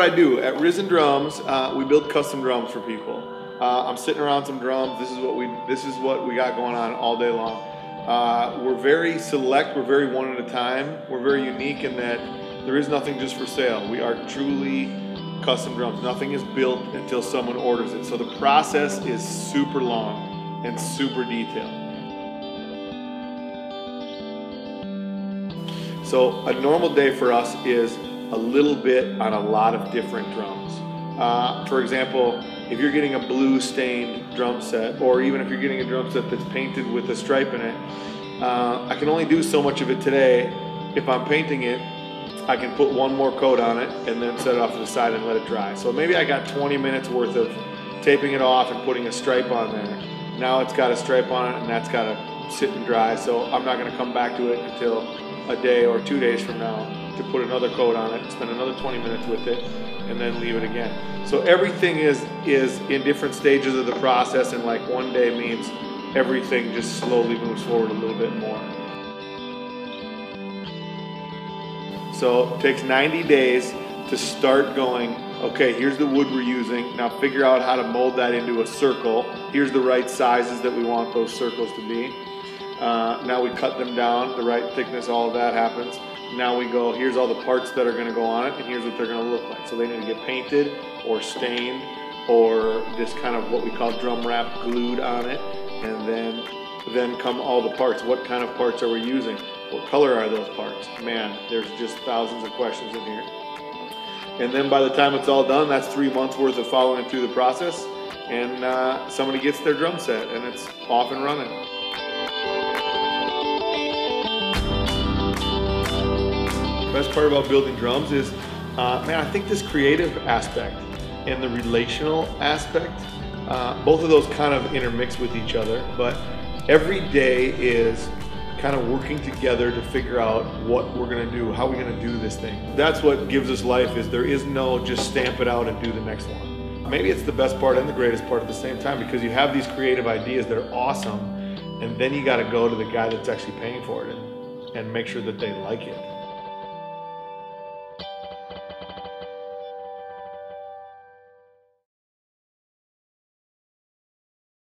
I do. At Risen Drums, uh, we build custom drums for people. Uh, I'm sitting around some drums. This is what we this is what we got going on all day long. Uh, we're very select. We're very one at a time. We're very unique in that there is nothing just for sale. We are truly custom drums. Nothing is built until someone orders it. So the process is super long and super detailed. So a normal day for us is a little bit on a lot of different drums. Uh, for example, if you're getting a blue stained drum set, or even if you're getting a drum set that's painted with a stripe in it, uh, I can only do so much of it today. If I'm painting it, I can put one more coat on it and then set it off to the side and let it dry. So maybe I got 20 minutes worth of taping it off and putting a stripe on there. Now it's got a stripe on it and that's got to sit and dry. So I'm not going to come back to it until a day or two days from now to put another coat on it, spend another 20 minutes with it, and then leave it again. So everything is is in different stages of the process, and like one day means everything just slowly moves forward a little bit more. So it takes 90 days to start going, okay, here's the wood we're using. Now figure out how to mold that into a circle. Here's the right sizes that we want those circles to be. Uh, now we cut them down, the right thickness, all of that happens. Now we go, here's all the parts that are gonna go on it, and here's what they're gonna look like. So they need to get painted or stained or just kind of what we call drum wrap glued on it. And then, then come all the parts. What kind of parts are we using? What color are those parts? Man, there's just thousands of questions in here. And then by the time it's all done, that's three months worth of following through the process. And uh, somebody gets their drum set and it's off and running. Best part about building drums is, uh, man, I think this creative aspect and the relational aspect, uh, both of those kind of intermix with each other, but every day is kind of working together to figure out what we're going to do, how we're going to do this thing. That's what gives us life is there is no just stamp it out and do the next one. Maybe it's the best part and the greatest part at the same time because you have these creative ideas that are awesome and then you got to go to the guy that's actually paying for it and, and make sure that they like it.